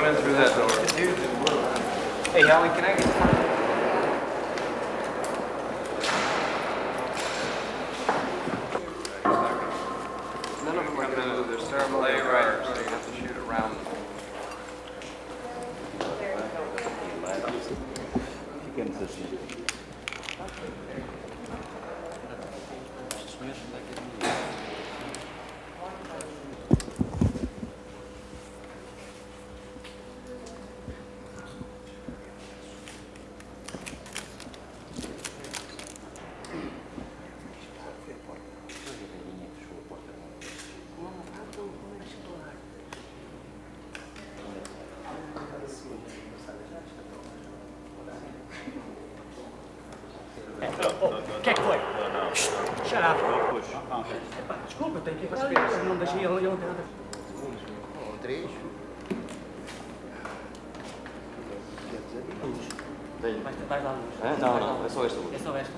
Through that door. Hey, Howie, can I get None of them are gonna do their thermal AR, so you have to shoot around Up. Desculpa, tem que ir para as Não deixei ele. ele- Um trecho. Vai, vai lá, Luís. É? Não, não, é só esta É só esta.